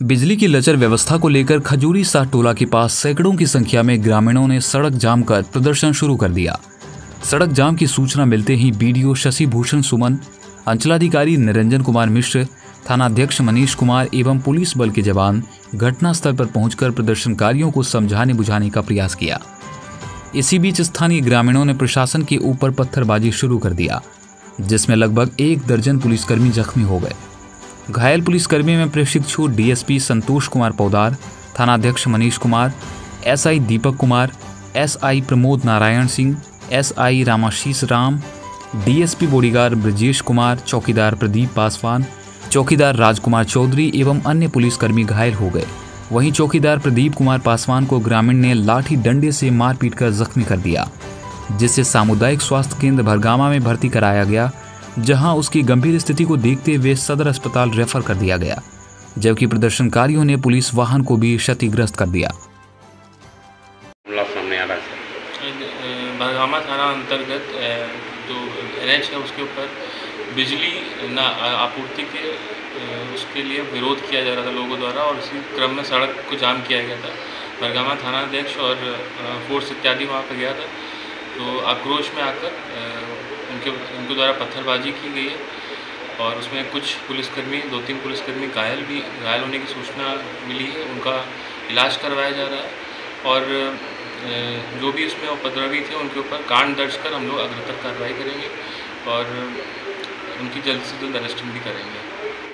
बिजली की लचर व्यवस्था को लेकर खजूरी साह टोला के पास सैकड़ों की संख्या में ग्रामीणों ने सड़क जाम कर प्रदर्शन शुरू कर दिया। सड़क जाम की सूचना मिलते ही बीडीओ शशि भूषण सुमन, अंचलाधिकारी निरंजन कुमार मिश्र, थानाध्यक्ष मनीष कुमार एवं पुलिस बल के जवान घटनास्थल पर पहुंचकर प्रदर्शनकारियों को समझाने बुझाने का प्रयास किया। इसी बीच स्थानीय ग्रामीणों ने प्रशासन के ऊपर पत्थरबाजी शुरू कर दिया, जिसमें लगभग एक दर्जन पुलिसकर्मी जख्मी हो गए। घायल पुलिसकर्मी में प्रशिक्षु डीएसपी संतोष कुमार पौदार, थानाध्यक्ष Manish Kumar, SI Deepak Kumar, SI Pramod Narayan Singh, SI Ramashish Ram, DSP bodyguard Brajesh Kumar, चौकीदार प्रदीप पासवान, चौकीदार राजकुमार चौधरी एवं अन्य पुलिसकर्मी घायल हो गए। वहीं चौकीदार प्रदीप कुमार पासवान को ग्रामीण ने लाठी डंडे से मारपीट कर जख्मी कर दिया, जिससे सामुदायिक स्वास्थ्य केंद्र भरगामा में भर्ती कराया गया जहाँ उसकी गंभीर स्थिति को देखते हुए सदर अस्पताल रेफर कर दिया गया जबकि प्रदर्शनकारियों ने पुलिस वाहन को भी क्षतिग्रस्त कर दिया। बरगामा थाना अंतर्गत जो एन है उसके ऊपर बिजली न आपूर्ति के उसके लिए विरोध किया जा रहा था लोगों द्वारा और इसी क्रम में सड़क को जाम किया गया था। बरगामा थानाध्यक्ष और फोर्स इत्यादि वहाँ पर गया था तो आक्रोश में आकर उनके उनके द्वारा पत्थरबाजी की गई है और उसमें कुछ पुलिसकर्मी दो तीन पुलिसकर्मी घायल भी, घायल होने की सूचना मिली है, उनका इलाज करवाया जा रहा है और जो भी उसमें उपद्रवी थे उनके ऊपर कांड दर्ज कर हम लोग अग्रतर कार्रवाई करेंगे और उनकी जल्द से जल्द अरेस्टिंग भी करेंगे।